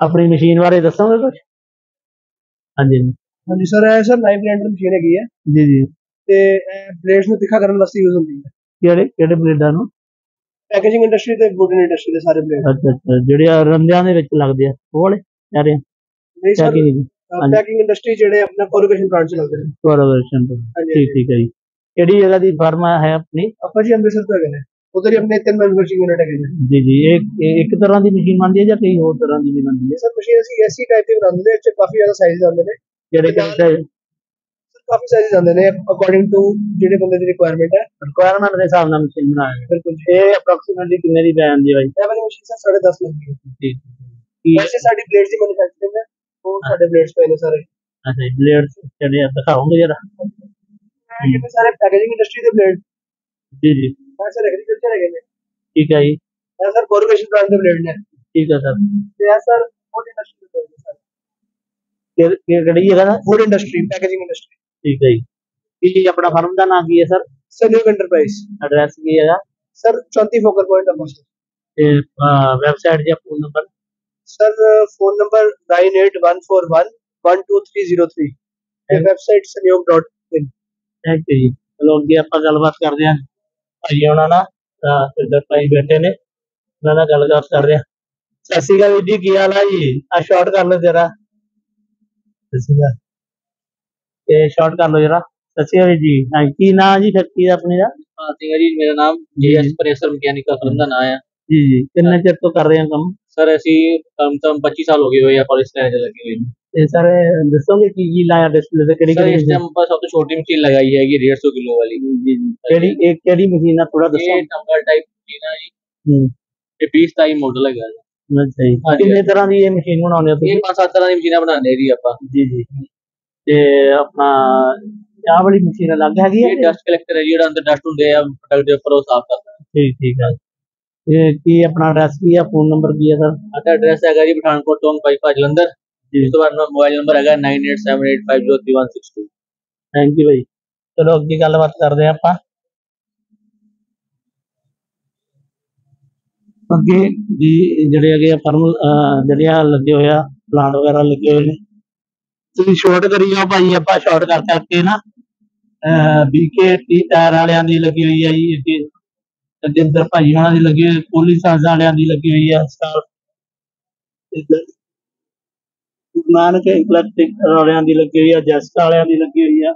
ਆਪਣੀ ਮਸ਼ੀਨ ਬਾਰੇ ਦੱਸੋਗੇ ਕੁਝ ਹਾਂਜੀ। ਹਾਂਜੀ ਸਰ ਇਹ ਸਰ ਲਾਈਵ ਰੈਂਡਰ ਮਸ਼ੀਨ ਹੈਗੀ ਹੈ ਜੀ ਜੀ। ਤੇ ਬਲੇਡਸ ਨੂੰ ਤਿੱਖਾ ਕਰਨ ਵਾਸਤੇ ਯੂਜ਼ ਹੁੰਦੀ ਹੈ। ਕਿਹੜੇ ਕਿਹੜੇ ਬਲੇਡਾਂ ਨੂੰ? ਪੈਕੇਜਿੰਗ ਇੰਡਸਟਰੀ ਤੇ ਵੁਡਨ ਇੰਡਸਟਰੀ ਦੇ ਸਾਰੇ ਬਲੇਡ ਅੱਛਾ ਅੱਛਾ। ਜਿਹੜੇ ਆ ਰੰਦਿਆਂ ਦੇ ਵਿੱਚ ਲੱਗਦੇ ਆ ਉਹ ਵਾਲੇ ਸਾਰੇ ਨਹੀਂ ਸਰ ਪੈਕਿੰਗ ਜੀ ਹਾਂਜੀ। ਪੈਕਿੰਗ ਇੰਡਸਟਰੀ ਜਿਹੜੇ ਆਪਣਾ ਕੋਰੂਗੇਸ਼ਨ ਪਲਾਂਟ ਚ ਲੱਗਦੇ ਨੇ। ਕੋਰੋਵੇਸ਼ਨ ਤੋਂ ਹਾਂਜੀ ਠੀਕ ਠੀਕ ਹੈ ਜੀ। ਕਿਹੜੀ ਜਗ੍ਹਾ ਦੀ ਫਰਮ ਹੈ ਆਪਣੀ? ਆਪਾਂ ਜੀ ਅੰਮ੍ਰਿਤਸਰ ਤੋਂ ਹੈਗੇ ਨੇ। ਉਧਰ ਹੀ ਆਪਣੇ ਤਿੰਨ ਮੈਨੂਫੈਕਚਰਿੰਗ ਯੂਨਿਟ ਹੈਗੇ ਨੇ। ਜੀ ਜੀ। ਇਹ ਇਹ ਇੱਕ ਤਰ੍ਹਾਂ ਦੀ ਮਸ਼ੀਨ ਬਣਦੀ ਹੈ ਜਾਂ ਕਈ ਹੋਰ ਤਰ੍ਹਾਂ ਦੀ ਵੀ ਬਣਦੀ ਹੈ? ਸਰ ਮਸ਼ੀਨ ਅਸੀਂ ਐਸੀ ਟਾਈਪ ਦੀ ਬਣਾਉਂਦੇ ਨੇ ਇਹ ਚ ਕਾਫੀ ਜ਼ਿਆਦਾ ਸਾਈਜ਼ ਆਉਂਦੇ ਨੇ। ਕਿਹੜੇ ਕਿਹੜੇ ਕਾਫੀ ਸਾਈਜ਼ ਆਉਂਦੇ ਨੇ ਅਕੋਰਡਿੰਗ ਟੂ ਜਿਹੜੇ ਬੰਦੇ ਦੀ ਰਿਕੁਆਇਰਮੈਂਟ ਹੈ। ਰਿਕੁਆਇਰਮੈਂਟ ਦੇ ਹਿਸਾਬ ਨਾਲ ਮਸ਼ੀਨ ਬਣਾਉਂਦੇ ਬਿਲਕੁਲ ਜੀ। ਇਹ ਅਪਰੋਕਸੀਮੇਟਲੀ ਕਿੰਨੇ ਦੀ ਪੈ ਜਾਂਦੀ ਹੈ ਬਾਈ? ਇਹ ਵਾਲੀ ਮਸ਼ੀਨ ਸਰ 10.5 ਲੱਖ ਦੀ ਹੈ। ਕੀ ਵੈਸੇ ਸਾਡੀ ਬਲੇਡਸ ਦੀ ਮੈਨੂਫੈਕਚਰਿੰਗ ਹੈ ਉਹ ਸਾਡੇ ਬਲੇਡਸ ਪਏ ਨੇ ਸਾਰੇ। ਅੱਛਾ ਬਲੇਡ ਆ ਦਿਖਾਓਗੇ ਜਰਾ। ਇਹ ਸਾਰੇ ਪੈਕੇਜਿੰਗ ਇੰਡਸਟਰੀ ਦੇ ਬਲੇਡ ਜੀ ਜੀ। ਸਰ ਐਗਰੀਕਲਚਰ ਹੈਗੇ ਨੇ। ਠੀਕ ਹੈ ਜੀ। ਇਹ ਸਰ ਕੋਰੂਗੇਸ਼ਨ ਪਲਾਂਟ ਦੇ ਬਲੇਡ ਨੇ। ਠੀਕ ਹੈ ਸਰ। ਤੇ ਇਹ ਸਰ ਫੂਡ ਇੰਡਸਟਰੀ ਦੇ ਬਲੇਡ ਨੇ ਸਰ। ਕਿਹੜੀ ਜਗ੍ਹਾ ਦਾ? ਫੂਡ ਇੰਡਸਟਰੀ ਪੈਕੇਜਿੰਗ ਇੰਡਸਟਰੀ ਠੀਕ ਹੈ ਜੀ। ਕੀ ਆਪਣਾ ਫਰਮ ਦਾ ਨਾਮ ਕੀ ਹੈ ਸਰ ਸਨਯੋਗ ਐਂਟਰਪ੍ਰਾਈਜ਼ ਐਡਰੈਸ ਕੀ ਹੈਗਾ ਸਰ 34 ਫੋਕਲ ਪੁਆਇੰਟ ਨੰਬਰ ਤੇ ਵੈਬਸਾਈਟ ਜਾਂ phone number sir phone number 9814112303 ਤੇ ਵੈਬਸਾਈਟ sanयोग.in ਥੈਂਕ ਯੂ ਜੀ। ਚਲੋ ਅੱਗੇ ਆਪਾਂ ਗੱਲਬਾਤ ਕਰਦੇ ਹਾਂ। ਭਾਈ ਉਹਨਾਂ ਨਾਲ ਤਾਂ ਇੱਧਰ ਭਾਈ ਬੈਠੇ ਨੇ। ਉਹਨਾਂ ਨਾਲ ਗੱਲਬਾਤ ਕਰਦੇ ਹਾਂ। ਸਤਿ ਸ਼੍ਰੀ ਅਕਾਲ ਜੀ ਕੀ ਹਾਲ ਆ ਜੀ? ਆ ਸ਼ਾਰਟ ਕਰ ਲਓ ਜਰਾ। ਸਤਿ ਸ਼੍ਰੀ ਅਕਾਲ। ਇਹ ਸ਼ਾਰਟ ਕਰ ਲਓ ਜਰਾ। ਸਤਿ ਸ਼੍ਰੀ ਅਕਾਲ ਵੀਰ ਜੀ। ਹਾਂ ਕੀ ਨਾਂ ਜੀ ਫੈਕਟਰੀ ਦਾ ਆਪਣੀ ਦਾ? ਹਾਂ ਸਿੰਘ ਜੀ ਮੇਰਾ ਨਾਮ ਜੀਐਸ ਪ੍ਰੈਸ਼ਰ ਮਕੈਨੀਕਲ ਫਰਮ ਦਾ ਨਾਮ ਹੈ ਜੀ ਜੀ। ਕਿੰਨੇ ਚਿਰ ਤੋਂ ਕਰ ਰਹੇ ਹੋ ਕੰਮ? ਸਰ ਅਸੀਂ ਕਮ ਤੋਂ ਕਮ 25 ਸਾਲ ਹੋ ਗਏ ਹੋਏ ਆ ਪੁਲਿਸ ਲਾਈਨ 'ਚ ਲੱਗੇ ਹੋਏ ਤੇ ਸਰ ਦੱਸੋਗੇ ਕੀ ਕੀ ਲਾਇਆ ਡਿਸਪਲੇ ਤੇ? ਕਿਹੜੀ ਕਿਹੜੀ ਇਸ ਟਾਈਮ ਆਪਾਂ ਸਭ ਤੋਂ ਛੋਟੀ ਮਸ਼ੀਨ ਲਗਾਈ ਹੈਗੀ 150 ਕਿਲੋ ਵਾਲੀ। ਜੀ ਜੀ। ਕਿਹੜੀ ਇਹ ਕਿਹੜੀ ਮਸ਼ੀਨ ਆ? ਥੋੜਾ ਦੱਸੋ। ਇਹ ਟੰਬਲ ਟਾਈਪ ਮਸ਼ੀਨ ਹੈ ਜੀ। ਹੂੰ। ਇਹ 20 27 ਮਾਡਲ ਹੈਗਾ। ਅੱਛਾ ਜੀ। ਕਿੰਨੇ ਤਰ੍ਹਾਂ ਦੀ ਇਹ ਮਸ਼ੀਨ ਬਣਾਉਂਦੇ ਹੋ ਤੁਸੀਂ? ਇਹ ਪੰਜ ਸੱਤ ਤਰ੍ਹਾਂ ਦੀ ਮਸ਼ੀਨਾਂ ਬਣਾਉਂਦੇ ਆ ਜੀ ਆਪਾਂ। ਜੀ ਜੀ। ਤੇ ਆਪਣਾ ਆਹ ਵਾਲੀ ਮਸ਼ੀਨ ਅਲੱਗ ਹੈਗੀ ਹੈ ਇਹ ਡਸਟ ਕਲੈਕਟਰ ਹੈ ਜੀ, ਜਿਹੜਾ ਅੰਦਰ ਡਸਟ ਹੁੰਦੇ ਆ ਪ੍ਰੋਡਕਟ ਦੇ ਉੱਪਰ ਉਹ ਸਾਫ਼ ਕਰਦਾ ਹੈ ਠੀਕ ਠੀਕ ਹੈ ਇਹ ਕੀ ਆਪਣਾ ਐਡਰੈਸ ਕੀ ਹੈ ਫੋਨ ਨੰਬਰ ਕੀ ਹੈ ਸਰ ਸਾਡਾ ਐਡਰੈਸ ਹੈਗਾ ਜੀ ਪਠਾਨਕੋਟ ਚੌਂਕ ਬਾਈਪਾ ਜਲੰਧਰ ਇਸ ਤੋਂ ਬਾਅਦ ਮੋਬਾਈਲ ਨੰਬਰ ਹੈਗਾ 9878503162 ਥੈਂਕ ਯੂ ਭਾਈ ਚਲੋ ਅੱਗੇ ਗੱਲਬਾਤ ਕਰਦੇ ਹਾਂ ਆਪਾਂ ਅੱਗੇ ਜੀ ਜਿਹੜੇ ਹੈਗੇ ਆ ਫਰਮ ਜਿਹੜੇ ਆ ਲੱਗੇ ਹੋਇਆ ਪਲਾਂਟ ਵਗੈਰਾ ਲੱਗੇ ਹੋਏ ਨੇ ਤੁਸੀਂ ਸ਼ਾਰਟ ਕਰੀ ਜਾਓ ਭਾਈ ਆਪਾਂ ਸ਼ਾਰਟ ਕਰ ਕਰਕੇ ਨਾ ਬੀਕੇ ਟੀ ਟਾਇਰ ਵਾਲਿਆਂ ਦੀ ਲੱਗੀ ਹੋਈ ਆ ਜੀ ਅੱਗੇ ਜਿੰਦਰ ਭਾਈ ਉਹਨਾਂ ਦੀ ਲੱਗੀ ਹੋਈ ਪੁਲਿਸ ਵਾਲਿਆਂ ਦੀ ਲੱਗੀ ਹੋਈ ਆ ਸਟਾਰ ਇੱਧਰ ਨਾਨਕ ਇਲੈਕਟ੍ਰਿਕ ਵਾਲਿਆਂ ਦੀ ਲੱਗੀ ਹੋਈ ਆ, ਜਸਟ ਵਾਲਿਆਂ ਦੀ ਲੱਗੀ ਹੋਈ ਆ।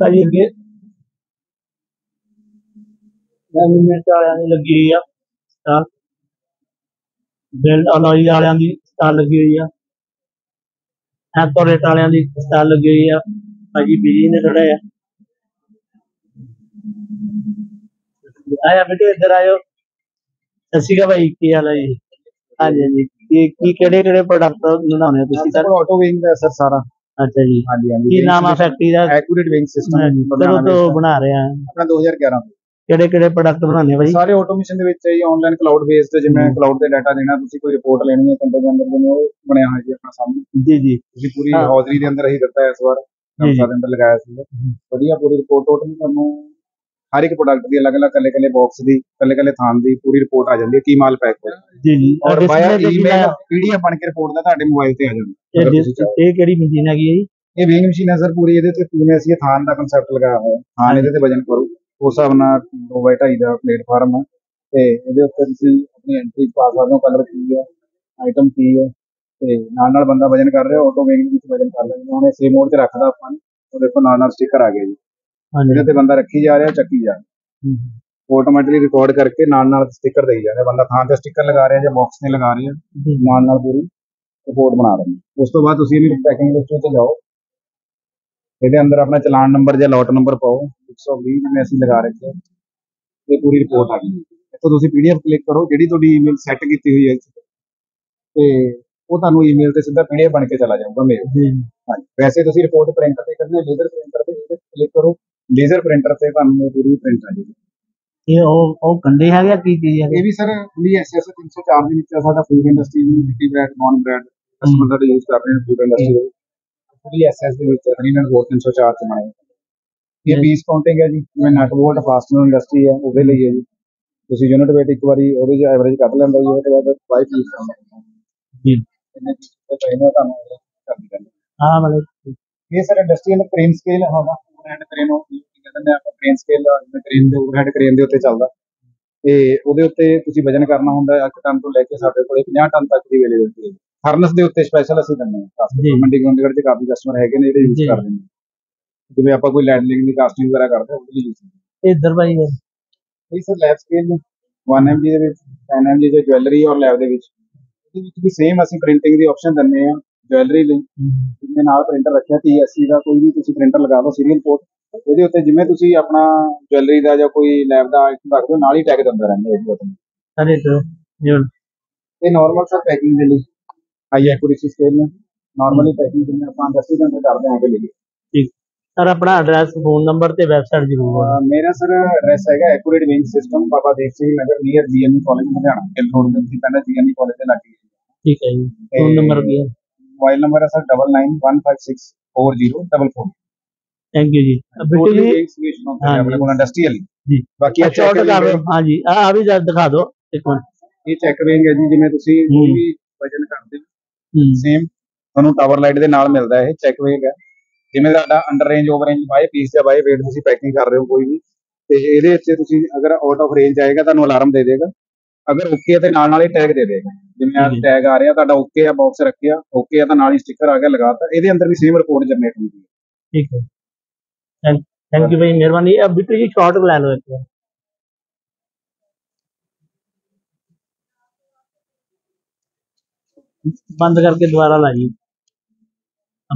ਭਾਈ ਅੱਗੇ ਗਵਰਨਮੈਂਟ ਵਾਲਿਆਂ ਦੀ ਲੱਗੀ ਹੋਈ ਆ ਸਟਾਰ ਬਿਲਡ ਅਲੋਈ ਵਾਲਿਆਂ ਦੀ ਸਟਾਰ ਲੱਗੀ ਹੋਈ ਆ। ਐਕੋਰੇਟ ਵਾਲਿਆਂ ਦੀ ਸਟਾਰ ਲੱਗੀ ਹੋਈ ਆ। ਭਾਜੀ ਬਿਜ਼ੀ ਨੇ ਥੋੜਾ ਆ ਆਇਆ ਬੇਟੇ ਇੱਧਰ ਆਇਓ। ਸਤਿ ਸ਼੍ਰੀ ਅਕਾਲ ਭਾਈ ਕੀ ਹਾਲ ਹੈ ਜੀ? ਹਾਂਜੀ ਹਾਂਜੀ। ਕੀ ਕੀ ਕਿਹੜੇ ਕਿਹੜੇ ਪ੍ਰੋਡਕਟ ਬਣਾਉਂਦੇ ਹੋ ਤੁਸੀਂ ਸਰ ਆਟੋ ਵਿੰਗ ਦਾ ਸਰ ਸਾਰਾ। ਅੱਛਾ ਜੀ। ਹਾਂਜੀ ਹਾਂਜੀ। ਕੀ ਨਾਮ ਆ ਫੈਕਟਰੀ ਦਾ? ਐਕੂਰੇਟ ਵਿੰਗ ਸਿਸਟਮ ਹਾਂਜੀ, ਕਦੋਂ ਤੋਂ ਬਣਾ ਰਹੇ ਆ? ਆਪਣਾ 2011 ਤੋਂ। ਕਿਹੜੇ ਕਿਹੜੇ ਪ੍ਰੋਡਕਟ ਬਣਾਉਂਦੇ ਆ ਭਾਈ ਸਾਰੇ ਆਟੋਮੇਸ਼ਨ ਦੇ ਵਿੱਚ ਹੀ ਆਨਲਾਈਨ ਕਲਾਉਡ ਬੇਸਡ ਜਿਵੇਂ ਕਲਾਉਡ ਤੇ ਡਾਟਾ ਦੇਣਾ ਤੁਸੀਂ ਕੋਈ ਰਿਪੋਰਟ ਲੈਣੀ ਹੈ ਕੰਟੇ ਦੇ ਅੰਦਰ ਜਿਵੇਂ ਉਹ ਬਣਿਆ ਹੋਇਆ ਜੀ ਆਪਣਾ ਸਾਹਮਣੇ। ਜੀ ਜੀ। ਤੁਸੀਂ ਪੂਰੀ ਹਾਂ। ਹੌਜ਼ਰੀ ਦੇ ਅੰਦਰ ਹੀ ਦਿੱਤਾ ਹੈ ਇਸ ਵਾਰ ਜੀ, ਜੀ। ਕੰਪਾ ਦੇ ਅੰਦਰ ਲਗਾਇਆ ਸੀ। ਵਧੀਆ ਪੂਰੀ ਰਿਪੋਰਟ ਟੋਟਲ ਤੁਹਾਨੂੰ ਹਰ ਇੱਕ ਪ੍ਰੋਡਕਟ ਦੀ ਅਲੱਗ-ਅਲੱਗ ਕੱਲੇ-ਕੱਲੇ ਬਾਕਸ ਦੀ ਕੱਲੇ-ਕੱਲੇ ਥਾਨ ਦੀ ਪੂਰੀ ਰਿਪੋਰਟ ਆ ਜਾਂਦੀ ਹੈ ਕੀ ਮਾਲ ਪੈਕ ਹੋਇਆ। ਜੀ ਜੀ। ਔਰ ਬਾਇਆ ਈਮੇਲ? ਪੀਡੀਐਫ ਬਣ ਕੇ ਰਿਪੋਰਟ ਦਾ ਤੁਹਾਡੇ ਮੋਬਾਈਲ ਤੇ ਆ ਜਾਂਦਾ ਇਹ ਕਿਹੜੀ ਮਸ਼ੀਨ ਹੈਗੀ ਹੈ ਜੀ? ਇਹ ਵੇਇੰਗ ਮਸ਼ੀਨ ਹੈ ਸਰ ਪੂਰੀ ਇਹਦੇ ਤੇ ਜਿਵੇਂ ਅਸੀਂ ਥਾਨ ਦਾ ਕਨਸੈਪਟ ਲਗਾਇਆ ਹੋਇਆ। ਥਾਨ ਇਹਦੇ ਤੇ ਵਜਨ ਕਰੂ। ਉਸ ਹਿਸਾਬ ਨਾਲ 2 ਬਾਈ 2.5 ਦਾ ਪਲੇਟਫਾਰਮ ਹੈ ਤੇ ਇਹਦੇ ਉੱਤੇ ਤੁਸੀਂ ਆਪਣੀ ਐਂਟਰੀ ਪਾ ਸਕਦੇ ਹੋ ਕਲਰ ਕੀ ਹੈ ਆਈਟਮ ਕੀ ਹੈ ਤੇ ਨਾਲ ਨਾਲ ਬੰਦਾ ਵਜਨ ਕਰ ਰਿਹਾ ਆਟੋ ਵੇਇੰਗ ਵਿੱਚ ਵਜਨ ਕਰ ਲੈਂਦੇ। ਹੁਣ ਇਹ ਸੇ ਮੋਡ ਤੇ ਰੱਖਦਾ ਆਪਾਂ ਨੇ ਉਹ ਦੇਖੋ ਨਾਲ ਨਾਲ ਸਟicker ਆ ਗਿਆ ਜੀ। ਹਾਂਜੀ। ਇਹਦੇ ਤੇ ਬੰਦਾ ਰੱਖੀ ਜਾ ਰਿਹਾ ਚੱਕੀ ਜਾ ਰਿਹਾ। ਆਟੋਮੈਟਿਕਲੀ ਰਿਕਾਰਡ ਕਰਕੇ ਨਾਲ ਨਾਲ ਸਟicker ਦੇਈ ਜਾ ਰਿਹਾ। ਬੰਦਾ ਥਾਂ ਤੇ ਸਟicker ਲਗਾ ਰਿਹਾ ਜਾਂ ਬਾਕਸ ਤੇ ਲਗਾ ਰਿਹਾ। ਨਾਲ ਨਾਲ ਪੂਰੀ ਰਿਪੋਰਟ ਬਣਾ ਰਹੇ ਉਸ ਤੋਂ ਬਾਅਦ ਤੁਸੀਂ ਇਹਦੀ ਪੈਕਿੰਗ ਲਿਸਟ ਵਿੱਚ ਜਾਓ। ਇਹਦੇ ਅੰਦਰ ਆਪਣਾ ਚਲਾਨ ਨੰਬਰ ਜਾਂ ਲੋਟ ਨੰਬਰ ਪਾਓ 120 ਜਿਵੇਂ ਅਸੀਂ ਲਗਾ ਰੱਖਿਆ ਇਹ ਪੂਰੀ ਰਿਪੋਰਟ ਆ ਗਈ। ਇੱਥੋਂ ਤੁਸੀਂ ਪੀਡੀਐਫ ਕਲਿੱਕ ਕਰੋ ਜਿਹੜੀ ਤੁਹਾਡੀ ਈਮੇਲ ਸੈੱਟ ਕੀਤੀ ਹੋਈ ਹੈ ਤੇ ਉਹ ਤੁਹਾਨੂੰ ਈਮੇਲ ਤੇ ਸਿੱਧਾ ਪੀਡੀਐਫ ਬਣ ਕੇ ਚਲਾ ਜਾਊਗਾ ਮੇਲ ਹਾਂਜੀ। ਵੈਸੇ ਤੁਸੀਂ ਰਿਪੋਰਟ ਪ੍ਰਿੰਟਰ ਤੇ ਕਰਨੀ ਹੈ ਲੇਜ਼ਰ ਪ੍ਰਿੰਟਰ ਤੇ ਕਲਿੱਕ ਕਰੋ। ਲੇਜ਼ਰ ਪ੍ਰਿੰਟਰ ਤੇ ਤੁਹਾਨੂੰ ਪੂਰੀ ਪ੍ਰਿੰਟ ਆ ਜਾਏਗੀ ਇਹ ਉਹ ਉਹ ਕੰਡੇ ਹੈਗੇ ਆ, ਕੀ ਚੀਜ਼ ਹੈਗੇ? ਇਹ ਵੀ ਸਰ ਵੀ ਐਸਐਸ 304 ਦੇ ਵਿੱਚ ਸਾਡਾ ਫੂਡ ਇੰਡਸਟਰੀ ਨੂੰ ਮਿੱਟੀ ਬ੍ਰੈਡ ਨੌਨ ਬ੍ਰੈਡ ਕਸਟਮਰ ਦਾ ਯੂਜ਼ ਕਰ ਰਹੇ ਨੇ ਫੂਡ ਇੰਡਸਟਰੀ ਐਸਐਸ ਦੇ ਵਿੱਚ ਰੀਨਲ 304 ਚ ਬਣਾਏ ਇਹ ਪੀਸ ਕਾਊਂਟਿੰਗ ਹੈ ਜੀ ਜਿਵੇਂ ਨਟ ਬੋਲਟ ਫਾਸਟਨਰ ਇੰਡਸਟਰੀ ਹੈ ਉਹਦੇ ਲਈ ਹੈ ਜੀ। ਤੁਸੀਂ ਯੂਨਿਟ ਵੇਟ ਇੱਕ ਵਾਰੀ ਉਹਦੇ ਚ ਐਵਰੇਜ ਕੱਢ ਲੈਂਦਾ ਜੀ ਉਹ ਤੋਂ ਬਾਅਦ ਬਾਈ ਪੀਸ ਜੀ ਇਹਨੇ ਪਹਿਲਾਂ ਤੁਹਾਨੂੰ ਕਰਨੀ ਪੈਂਦੀ ਹਾਂ ਮਤਲਬ ਇਹ ਸਰ ਇੰਡਸਟਰੀਅਲ ਕ੍ਰੇਨ ਸਕੇਲ ਹੈਗਾ ਓਵਰਹੈਡ ਕ੍ਰੇਨ ਉਹ ਕਹਿੰਦੇ ਆਪਾਂ ਕ੍ਰੇਨ ਸਕੇਲ ਕ੍ਰੇਨ ਦੇ ਓਵਰਹੈਡ ਕ੍ਰੇਨ ਦੇ ਉੱਤੇ ਚੱਲਦਾ। ਤੇ ਉਹਦੇ ਉੱਤੇ ਤੁਸੀਂ ਵਜਨ ਕਰਨਾ ਹੁੰਦਾ ਹੈ 1 ਟਨ ਤੋਂ ਲੈ ਕੇ ਸਾਡੇ ਕੋਲੇ 50 ਟਨ ਤੱਕ ਦੀ ਅਵੇਲੇਬਿਲਟੀ ਹੈ। ਫਰਨਸ ਦੇ ਉੱਤੇ ਸਪੈਸ਼ਲ ਅਸੀਂ ਦਿੰਦੇ ਹਾਂ ਜੀ। ਮੰਡੀ ਗੋਬਿੰਦਗੜ੍ਹ ਚ ਕਾਫੀ ਕਸਟਮਰ ਹੈਗੇ ਨੇ ਜਿਹੜੇ ਯੂਜ਼। ਕਰਦੇ ਨੇ। ਜਿਵੇਂ ਆਪਾਂ ਕੋਈ ਲੈਂਡਲਿੰਗ ਦੀ ਕਾਸਟਿੰਗ ਵਗੈਰਾ ਕਰਦੇ ਹਾਂ ਉਹਦੇ ਲਈ ਯੂਜ਼ ਇੱਧਰ ਭਾਈ ਇਹ ਸਰ ਲੈਬ ਸਕੇਲ 1 mg ਦੇ ਵਿੱਚ 10 mg ਦੇ ਜੁਐਲਰੀ ਔਰ ਲੈਬ ਦੇ ਵਿੱਚ ਇਹਦੇ ਵਿੱਚ ਵੀ ਸੇਮ ਅਸੀਂ ਪ੍ਰਿੰਟਿੰਗ ਦੀ ਆਪਸ਼ਨ ਦਿੰਦੇ ਹਾਂ ਜੁਐਲਰੀ ਲਈ। ਜਿਵੇਂ ਨਾਲ ਪ੍ਰਿੰਟਰ ਰੱਖਿਆ TSC ਦਾ ਕੋਈ ਵੀ ਤੁਸੀਂ ਪ੍ਰਿੰਟਰ ਲਗਾ ਲਓ ਸੀਰੀਅਲ ਪੋਰਟ ਇਹਦੇ ਉੱਤੇ ਜਿਵੇਂ ਤੁਸੀਂ ਆਪਣਾ ਜੁਐਲਰੀ ਦਾ ਜਾਂ ਕੋਈ ਲੈਬ ਦਾ ਆਈਟਮ ਰੱਖਦੇ ਹੋ ਨਾਲ ਹੀ ਟੈਗ ਦਿੰਦਾ ਰਹਿੰਦਾ ਇਹਦੇ ਉੱਤੇ ਤੋਂ ਜੀ ਇਹ ਨਾਰਮਲ ਸਰ ਪੈਕਿੰਗ ਦੇ ਲਈ। ਹਾਈ ਐਕੂਰੇਸੀ ਸਕੇਲ ਨੇ। ਨਾਰਮਲੀ ਪੈਕਿੰਗ ਜਿਵੇਂ ਆਪਾਂ ਇੰਡਸਟਰੀ ਦੇ ਅੰਦਰ ਕਰਦੇ ਹਾਂ ਲਈ ਠੀਕ ਸਰ ਆਪਣਾ ਐਡਰੈਸ ਫੋਨ ਨੰਬਰ ਤੇ ਵੈਬਸਾਈਟ ਜ਼ਰੂਰ ਬੋਲੋ। ਅਹ ਮੇਰਾ ਸਰ ਐਡਰੈਸ ਹੈਗਾ accurate wing system Baba Dev Singh Nagar near GNE college Ludhiana. ਕਿਲ ਰੋਡ ਦੇ ਉੱਤੇ ਪੈਂਦਾ ਜੀਐਨਈ ਕਾਲਜ ਦੇ ਲਾਗੇ। ਠੀਕ ਹੈ ਜੀ। ਫੋਨ ਨੰਬਰ ਕੀ ਹੈ? ਮੋਬਾਈਲ ਨੰਬਰ ਹੈ ਸਰ 9915640444 ਥੈਂਕ ਯੂ ਜੀ। ਬਿੱਟੂ ਜੀ ਆਪਣੇ ਕੋਲ ਇੰਡਸਟਰੀਅਲ ਜੀ। ਬਾਕੀ ਸ਼ਾਰਟ ਕਰ ਹਾਂ ਜੀ ਆ ਆ ਵੀ ਜਰਾ ਦਿਖਾ ਦਿਓ। ਇੱਕ ਮਿੰਟ। ਇਹ ਚੈੱਕ ਵਿੰਗ ਹੈ ਜੀ ਜਿਵੇਂ ਤੁਸੀਂ ਕੋਈ। ਵੀ ਵਜਨ ਕਰਦੇ ਹੂੰ। ਸੇਮ ਤੁਹਾਨੂੰ ਟਾਵਰ ਲਾਈਟ ਦੇ ਨਾਲ ਮਿਲਦਾ ਇਹ ਚੈੱਕ ਵਿੰਗ ਹੈ। ਜਿਵੇਂ ਤੁਹਾਡਾ under range over range by piece ਜਾਂ ਬਾਏ weight ਤੁਸੀਂ ਪੈਕਿੰਗ ਕਰ ਰਹੇ ਹੋ ਕੋਈ ਵੀ ਤੇ ਇਹਦੇ ਵਿੱਚ ਤੁਸੀਂ ਅਗਰ ਆਊਟ ਆਫ ਰੇਂਜ ਆਏਗਾ ਤੁਹਾਨੂੰ ਅਲਾਰਮ ਦੇ ਦੇਗਾ। ਅਗਰ ਓਕੇ ਹੈ ਤੇ ਨਾਲ ਨਾਲ ਹੀ ਟੈਗ ਦੇ ਦੇਗਾ। ਜਿਵੇਂ ਆ। ਟੈਗ ਆ ਰਿਹਾ ਤੁਹਾਡਾ ਓਕੇ ਆ ਬਾਕਸ ਰੱਖਿਆ ਓਕੇ ਆ ਤਾਂ ਨਾਲ ਹੀ ਸਟicker ਆ ਗਿਆ ਲਗਾਤਾ। ਇਹਦੇ ਅੰਦਰ ਵੀ ਸੇਮ ਰਿਪੋਰਟ ਜਨਰੇਟ ਹੁੰਦੀ ਹੈ। ਠੀਕ ਹੈ। ਥੈਂਕ ਯੂ ਭਾਈ ਮਿਹਰਬਾਨੀ। ਅ, ਬਿੱਟੂ ਜੀ ਸ਼ਾਰਟ ਲੈ ਲਓ ਇੱਕ ਵਾਰ। ਬੰਦ ਕਰਕੇ ਦੁਬਾਰਾ ਲਾਈਏ।